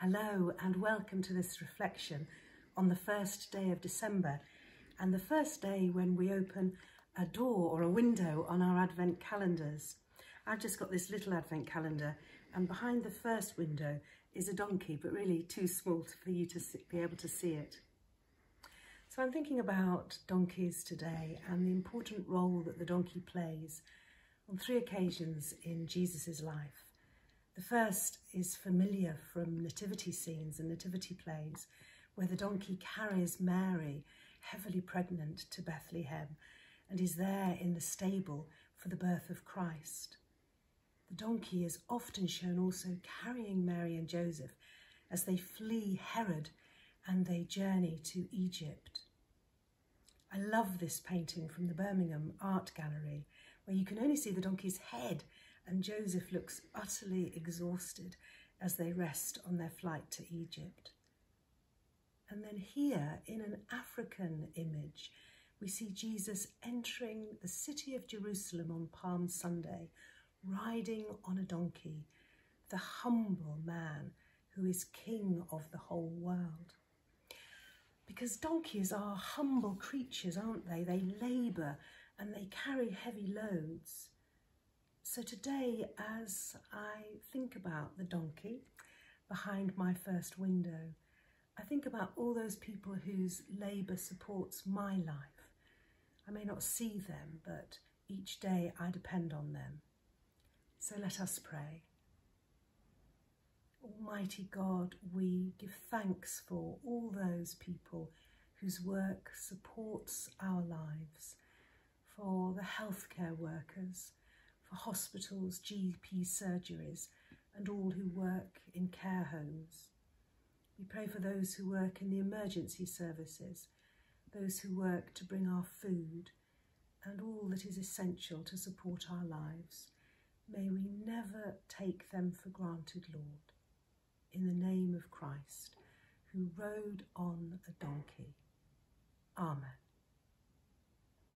Hello and welcome to this reflection on the first day of December and the first day when we open a door or a window on our advent calendars. I've just got this little advent calendar and behind the first window is a donkey but really too small for you to be able to see it. So I'm thinking about donkeys today and the important role that the donkey plays on three occasions in Jesus' life. The first is familiar from nativity scenes and nativity plays, where the donkey carries Mary, heavily pregnant, to Bethlehem and is there in the stable for the birth of Christ. The donkey is often shown also carrying Mary and Joseph as they flee Herod and they journey to Egypt. I love this painting from the Birmingham Art Gallery, where you can only see the donkey's head and Joseph looks utterly exhausted as they rest on their flight to Egypt. And then here, in an African image, we see Jesus entering the city of Jerusalem on Palm Sunday, riding on a donkey, the humble man who is king of the whole world. Because donkeys are humble creatures, aren't they? They labour and they carry heavy loads. So today, as I think about the donkey behind my first window, I think about all those people whose labour supports my life. I may not see them, but each day I depend on them. So let us pray. Almighty God, we give thanks for all those people whose work supports our lives, for the healthcare workers, for hospitals, GP surgeries, and all who work in care homes. We pray for those who work in the emergency services, those who work to bring our food, and all that is essential to support our lives. May we never take them for granted, Lord, in the name of Christ, who rode on a donkey. Amen.